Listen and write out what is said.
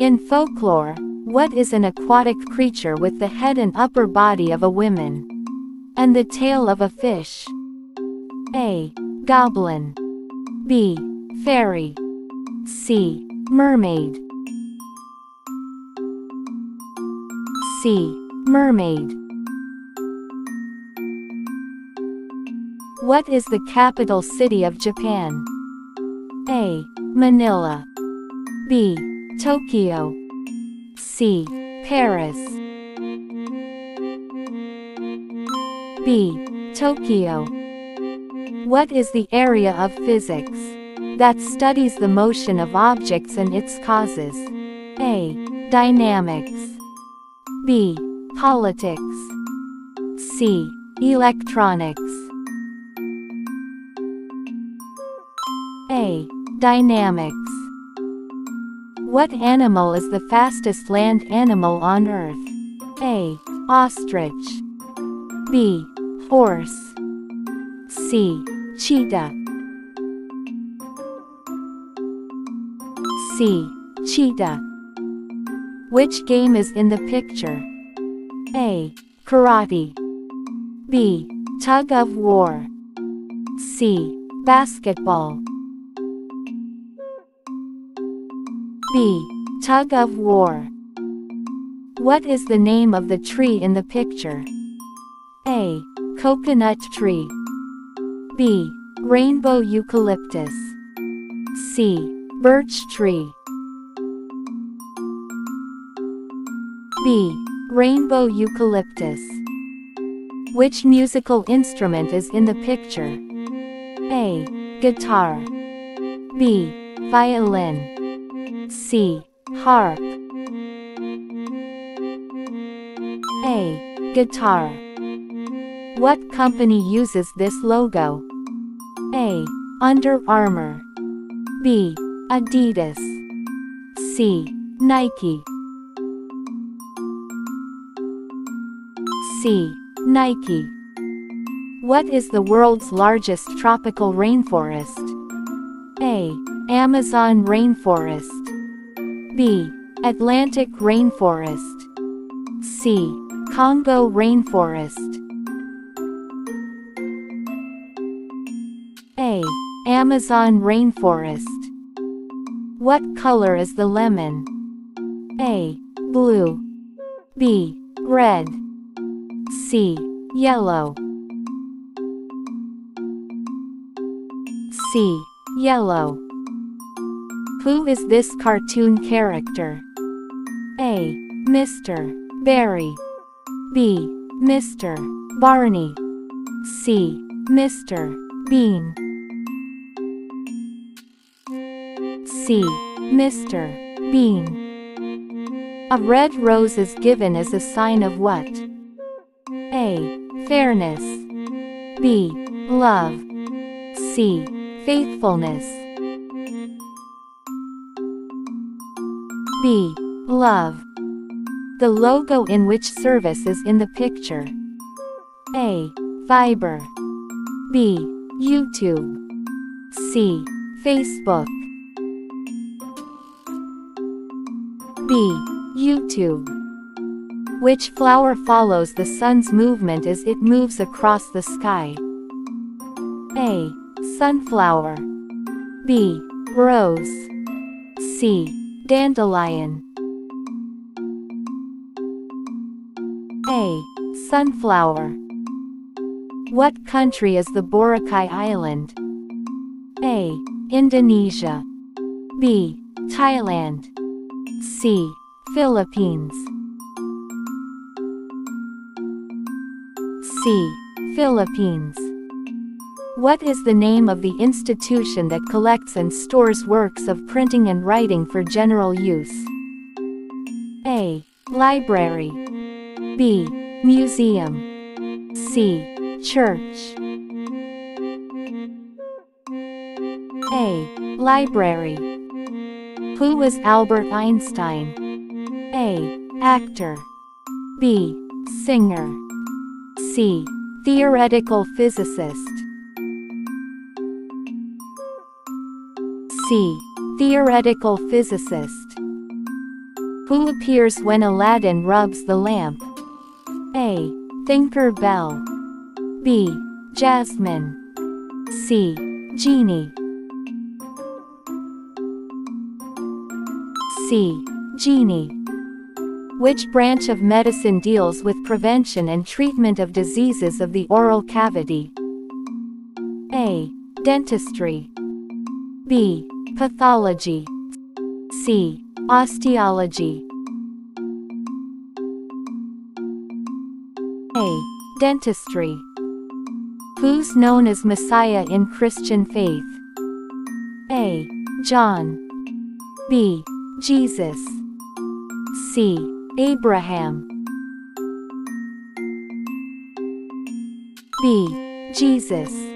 In folklore, what is an aquatic creature with the head and upper body of a woman? And the tail of a fish? A. Goblin. B. Fairy. C. Mermaid. C. Mermaid. What is the capital city of Japan? A. Manila. B. Tokyo. C. Paris. B. Tokyo. What is the area of physics that studies the motion of objects and its causes? A. Dynamics. B. Politics. C. Electronics. A. Dynamics. What animal is the fastest land animal on Earth? A. Ostrich. B. Horse. C. Cheetah. C. Cheetah. Which game is in the picture? A. Karate. B. Tug of war. C. Basketball. B. Tug of war. What is the name of the tree in the picture? A. Coconut tree. B. Rainbow eucalyptus. C. Birch tree. B. Rainbow eucalyptus. Which musical instrument is in the picture? A. Guitar. B. Violin. C. Harp. A. Guitar. What company uses this logo? A. Under Armour. B. Adidas. C. Nike. C. Nike. What is the world's largest tropical rainforest? A. Amazon rainforest. B. Atlantic rainforest. C. Congo rainforest. A. Amazon rainforest. What color is the lemon? A. Blue. B. Red. C. Yellow. C. Yellow. Who is this cartoon character? A. Mr. Barry. B. Mr. Barney. C. Mr. Bean. C. Mr. Bean. A red rose is given as a sign of what? A. Fairness. B. Love. C. Faithfulness. B. Love. The logo in which service is in the picture? A. Viber. B. YouTube. C. Facebook. B. YouTube. Which flower follows the sun's movement as it moves across the sky? A. Sunflower. B. Rose. C. Dandelion. A. Sunflower. What country is the Boracay Island? A. Indonesia. B. Thailand. C. Philippines. C. Philippines. What is the name of the institution that collects and stores works of printing and writing for general use? A. Library. B. Museum. C. Church. A. Library. Who was Albert Einstein? A. Actor. B. Singer. C. Theoretical physicist. C. Theoretical physicist. Who appears when Aladdin rubs the lamp? A. Tinker Bell. B. Jasmine. C. Genie. C. Genie. Which branch of medicine deals with prevention and treatment of diseases of the oral cavity? A. Dentistry. B. Pathology. C. Osteology. A. Dentistry. Who's known as Messiah in Christian faith? A. John. B. Jesus. C. Abraham. B. Jesus.